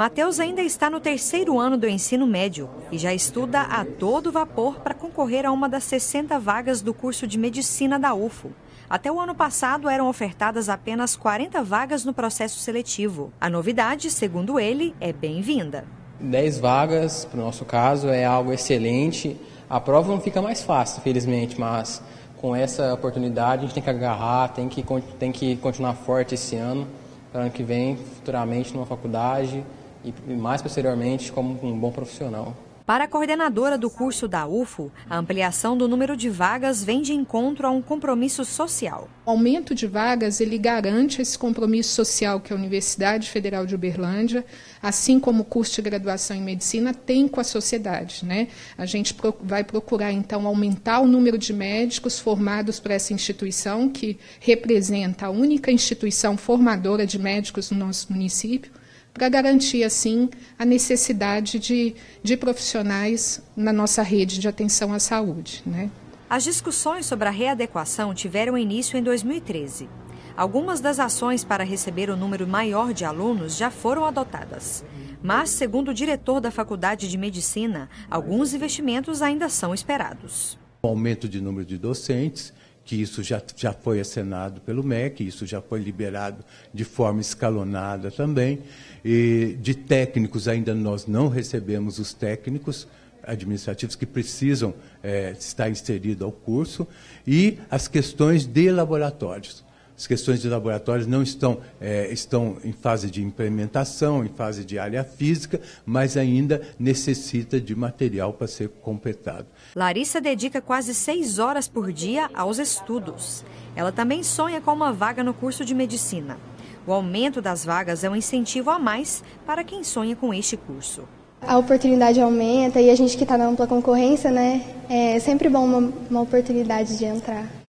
Matheus ainda está no terceiro ano do ensino médio e já estuda a todo vapor para concorrer a uma das 60 vagas do curso de medicina da UFO. Até o ano passado eram ofertadas apenas 40 vagas no processo seletivo. A novidade, segundo ele, é bem-vinda. 10 vagas, para o nosso caso, é algo excelente. A prova não fica mais fácil, felizmente, mas com essa oportunidade a gente tem que agarrar, tem que, tem que continuar forte esse ano, para ano que vem, futuramente, numa faculdade e mais posteriormente como um bom profissional. Para a coordenadora do curso da UFO, a ampliação do número de vagas vem de encontro a um compromisso social. O aumento de vagas ele garante esse compromisso social que a Universidade Federal de Uberlândia, assim como o curso de graduação em medicina, tem com a sociedade. Né? A gente vai procurar, então, aumentar o número de médicos formados para essa instituição, que representa a única instituição formadora de médicos no nosso município para garantir, assim, a necessidade de, de profissionais na nossa rede de atenção à saúde. Né? As discussões sobre a readequação tiveram início em 2013. Algumas das ações para receber o um número maior de alunos já foram adotadas. Mas, segundo o diretor da Faculdade de Medicina, alguns investimentos ainda são esperados. O aumento de número de docentes que isso já, já foi assinado pelo MEC, isso já foi liberado de forma escalonada também. E de técnicos, ainda nós não recebemos os técnicos administrativos que precisam é, estar inseridos ao curso, e as questões de laboratórios. As questões de laboratórios não estão, é, estão em fase de implementação, em fase de área física, mas ainda necessita de material para ser completado. Larissa dedica quase seis horas por dia aos estudos. Ela também sonha com uma vaga no curso de medicina. O aumento das vagas é um incentivo a mais para quem sonha com este curso. A oportunidade aumenta e a gente que está na ampla concorrência, né? É sempre bom uma, uma oportunidade de entrar.